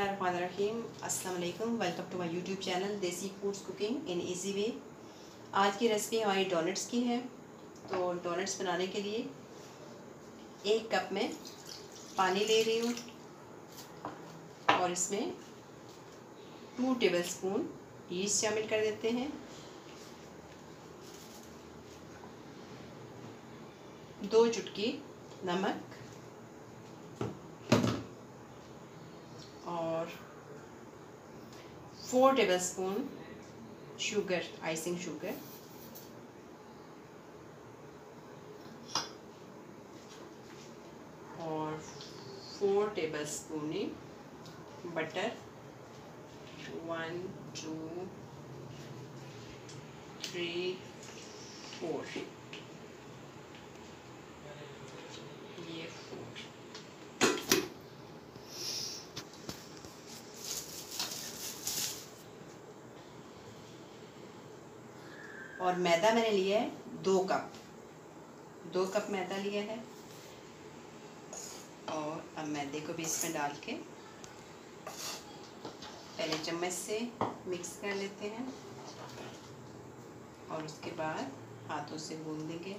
रहीम अस्सलाम वालेकुम welcome to my YouTube channel desi foods cooking in easy way. आज की रेसिपी हमारी डोनट्स की है। तो डोनट्स बनाने के लिए एक कप में पानी ले रही हूँ और इसमें टू टेबल स्पून शामिल कर देते हैं। दो चुटकी नमक और four tablespoon sugar icing sugar और four tablespoon butter one two three four ये फोर और मैदा मैंने लिया है दो कप। दो कप मैदा लिया है। और अब मैदे को भी इसमें डाल के पहले चम्मच से मिक्स कर लेते हैं। और उसके बाद हाथों से गूंद देंगे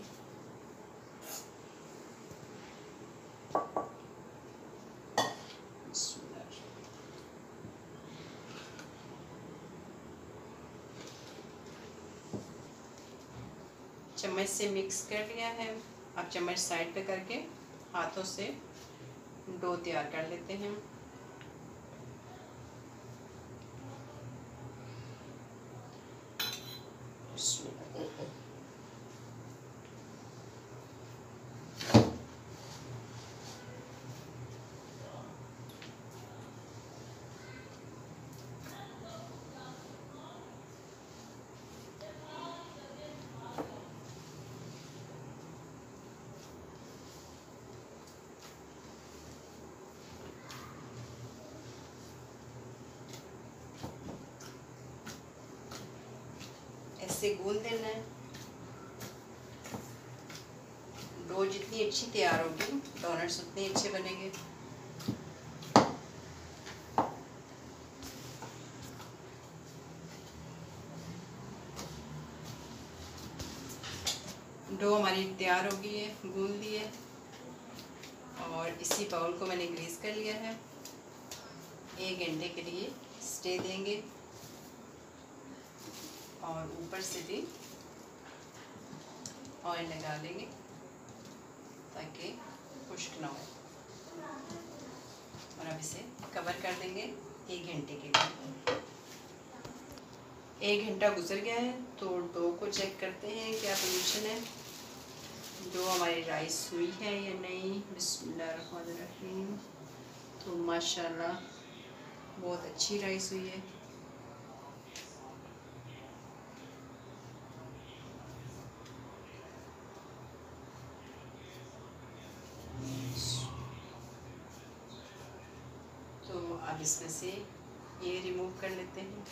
चम्मच से मिक्स कर लिया है। अब चम्मच साइड पे करके हाथों से डो तैयार कर लेते हैं। ऐसे गूंद देना है। डो जितनी अच्छी तैयार होगी डोनट्स उतने अच्छे बनेंगे। डो हमारी तैयार हो गई है, गूंद ली है। और इसी बाउल को मैंने ग्रीस कर लिया है। एक घंटे के लिए स्टे देंगे। और ऊपर से भी ऑयल लगा देंगे ताकि खुश्क ना हो। और अब इसे कवर कर देंगे एक घंटे के लिए। एक घंटा गुजर गया है तो डो को चेक करते हैं क्या पोजीशन है। डो हमारी राइस हुई है या नहीं? बिस्मिल्लाहिर्रहमानिर्रहीम। तो माशाल्लाह, बहुत अच्छी राइस हुई है तो अब इसमें से ये रिमूव कर लेते हैं।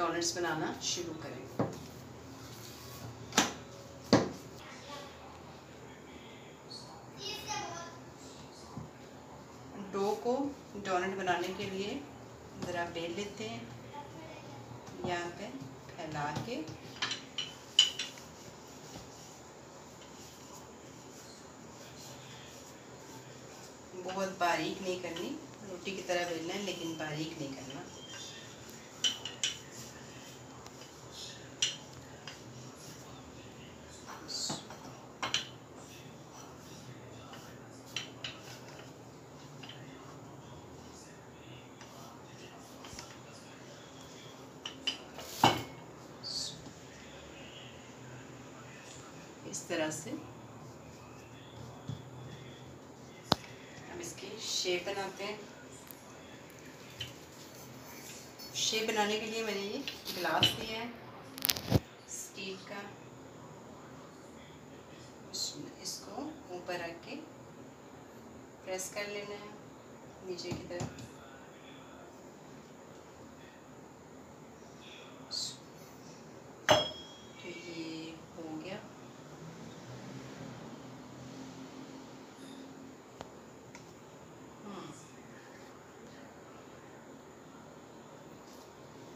डोनट्स बनाना शुरू करें। डो को डोनट बनाने के लिए ज़रा बेल लेते हैं। यहाँ पे फैला के। बहुत बारीक नहीं करनी, रोटी की तरह बेलना है, लेकिन बारीक नहीं करना। इस तरह से। अब इसकी शेप बनाते हैं। शेप बनाने के लिए मैंने ये ग्लास लिया है, स्टील का। इसको ऊपर रख के प्रेस कर लेना है, नीचे की तरफ़ तो ये हो गया हम्म।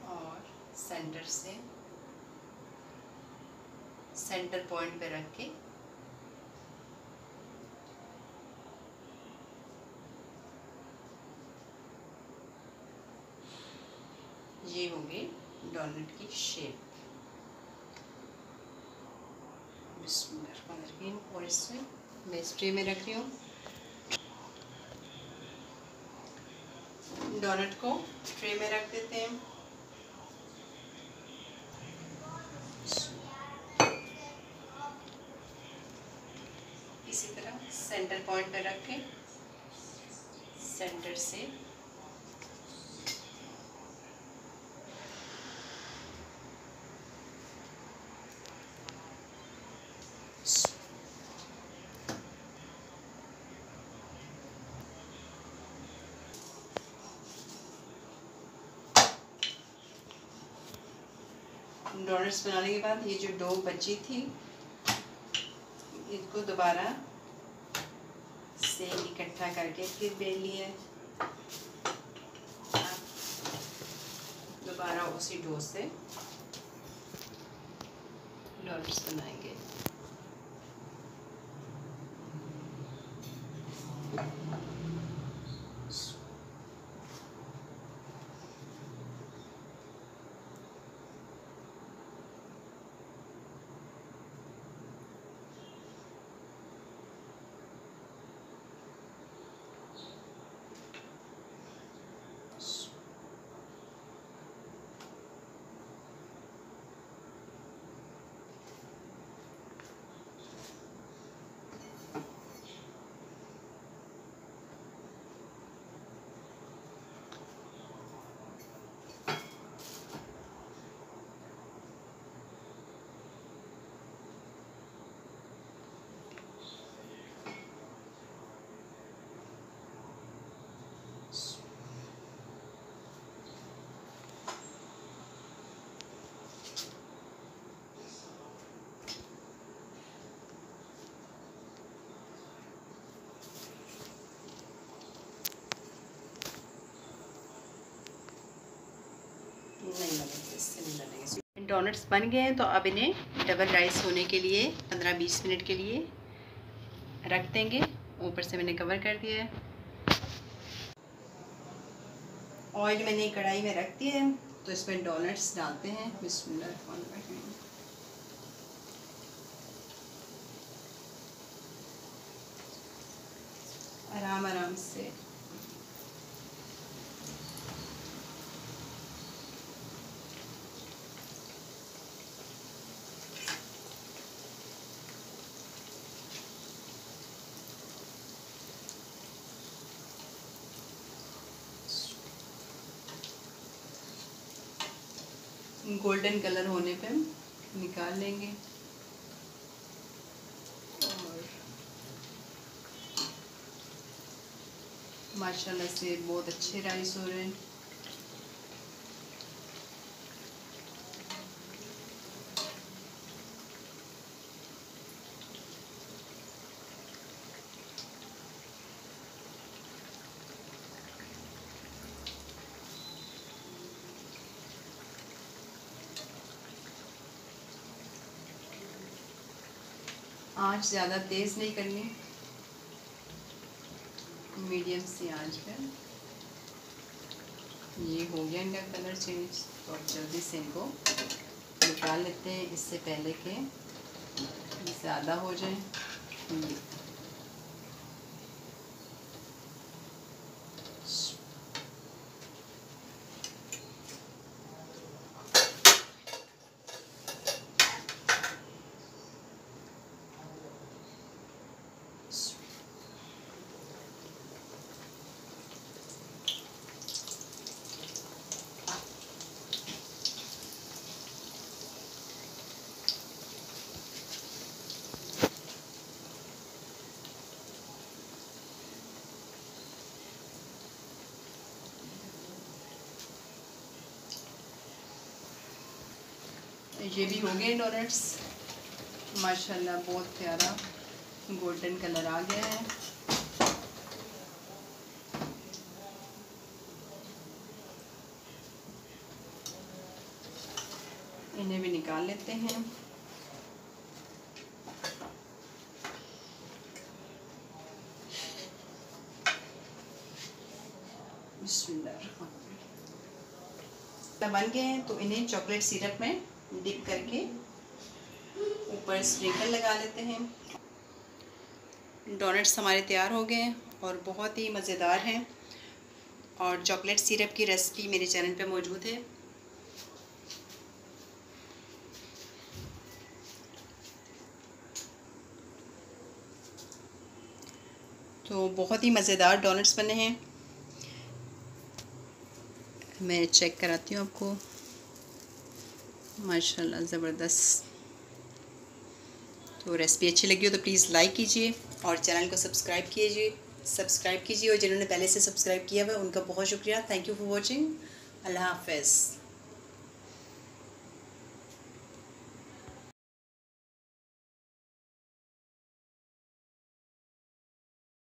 और सेंटर से सेंटर पॉइंट पे रख के, ये हो गई डोनट की शेप और इसमें मैं स्ट्रे में रख रही हूँ। डोनट को ट्रे में रख देते हैं इसी तरह सेंटर पॉइंट पर रख। के सेंटर से। डोनट्स बनाने के बाद ये जो डो बची थी इसको दोबारा से इकट्ठा करके फिर बेल लिए। दोबारा उसी डो से डोनट्स बनाएँगे। नहीं इससे नहीं डोनट्स बन गए हैं तो अब इन्हें डबल राइस होने के लिए 15-20 मिनट के लिए रख देंगे। ऊपर से मैंने कवर कर दिया है। ऑयल मैंने कढ़ाई में रख दिया है तो इसमें डोनट्स डालते हैं? आराम आराम से। गोल्डन कलर होने पे हम निकाल लेंगे। और माशाल्लाह से बहुत अच्छे राइस हो रहे हैं। आँच ज़्यादा तेज़ नहीं करनी। मीडियम सी आँच पर ये हो गया इनका कलर चेंज तो अब जल्दी से इनको निकाल लेते हैं इससे पहले के। ज़्यादा हो जाए। ये भी हो गए डोनट्स माशाल्लाह, बहुत प्यारा गोल्डन कलर आ गया है। इन्हें भी निकाल लेते हैं। बन गए हैं तो इन्हें चॉकलेट सिरप में डिप करके ऊपर स्प्रिंकल लगा लेते हैं। डोनट्स हमारे तैयार हो गए और बहुत ही मज़ेदार हैं। और चॉकलेट सिरप की रेसिपी मेरे चैनल पे मौजूद है। तो बहुत ही मज़ेदार डोनट्स बने हैं। मैं चेक कराती हूँ आपको। माशाल्लाह, ज़बरदस्त। तो रेसिपी अच्छी लगी हो तो प्लीज़ लाइक कीजिए और चैनल को सब्सक्राइब कीजिए। सब्सक्राइब कीजिए और जिन्होंने पहले से सब्सक्राइब किया हुआ उनका बहुत शुक्रिया। थैंक यू फॉर वॉचिंग अल्लाह हाफ़